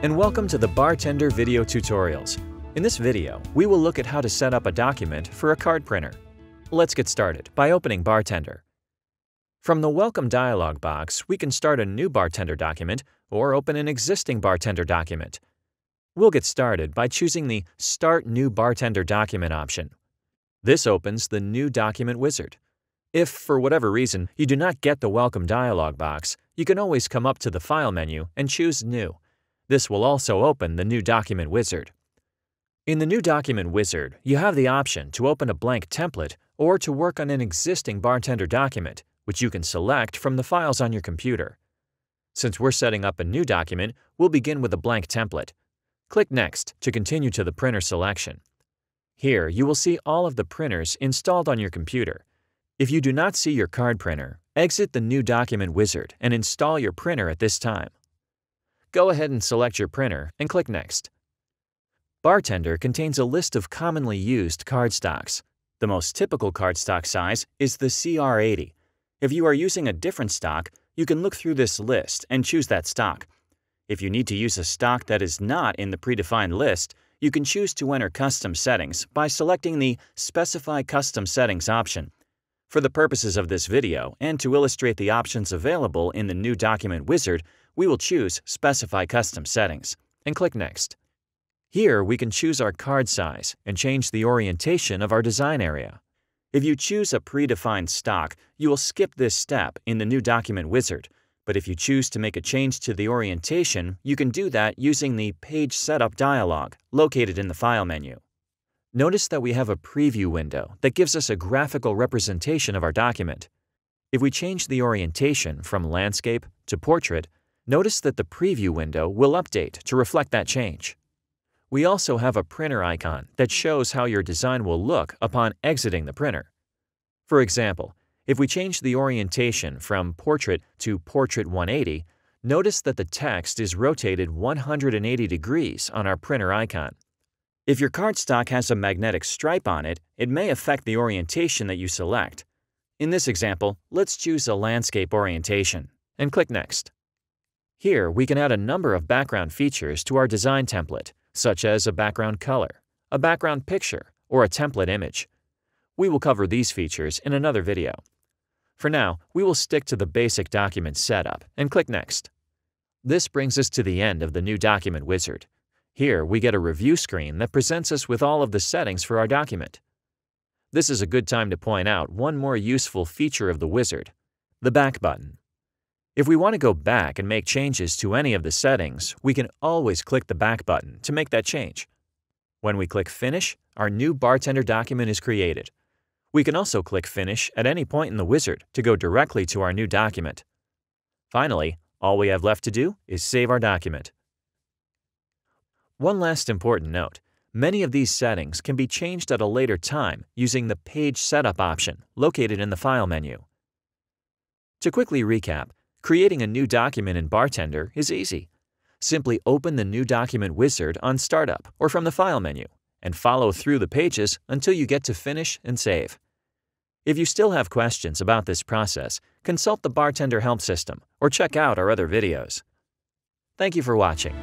and welcome to the BarTender Video Tutorials. In this video, we will look at how to set up a document for a card printer. Let's get started by opening BarTender. From the Welcome dialog box, we can start a new BarTender document or open an existing BarTender document. We'll get started by choosing the Start New BarTender Document option. This opens the New Document wizard. If, for whatever reason, you do not get the Welcome dialog box, you can always come up to the File menu and choose New. This will also open the New Document wizard. In the New Document wizard, you have the option to open a blank template or to work on an existing BarTender document, which you can select from the files on your computer. Since we're setting up a new document, we'll begin with a blank template. Click Next to continue to the printer selection. Here, you will see all of the printers installed on your computer. If you do not see your card printer, exit the New Document wizard and install your printer at this time. Go ahead and select your printer and click Next. BarTender contains a list of commonly used cardstocks. The most typical cardstock size is the CR80. If you are using a different stock, you can look through this list and choose that stock. If you need to use a stock that is not in the predefined list, you can choose to enter custom settings by selecting the Specify Custom Settings option. For the purposes of this video and to illustrate the options available in the new document wizard, we will choose Specify Custom Settings and click Next. Here we can choose our card size and change the orientation of our design area. If you choose a predefined stock, you will skip this step in the new document wizard, but if you choose to make a change to the orientation, you can do that using the Page Setup dialog located in the File menu. Notice that we have a preview window that gives us a graphical representation of our document. If we change the orientation from landscape to portrait, notice that the preview window will update to reflect that change. We also have a printer icon that shows how your design will look upon exiting the printer. For example, if we change the orientation from Portrait to Portrait 180, notice that the text is rotated 180 degrees on our printer icon. If your cardstock has a magnetic stripe on it, it may affect the orientation that you select. In this example, let's choose a landscape orientation and click Next. Here, we can add a number of background features to our design template, such as a background color, a background picture, or a template image. We will cover these features in another video. For now, we will stick to the basic document setup and click Next. This brings us to the end of the new document wizard. Here, we get a review screen that presents us with all of the settings for our document. This is a good time to point out one more useful feature of the wizard, the back button. If we want to go back and make changes to any of the settings, we can always click the back button to make that change. When we click Finish, our new BarTender document is created. We can also click Finish at any point in the wizard to go directly to our new document. Finally, all we have left to do is save our document. One last important note. Many of these settings can be changed at a later time using the Page Setup option located in the File menu. To quickly recap, creating a new document in BarTender is easy. Simply open the New Document wizard on Startup or from the File menu and follow through the pages until you get to Finish and Save. If you still have questions about this process, consult the BarTender Help System or check out our other videos. Thank you for watching.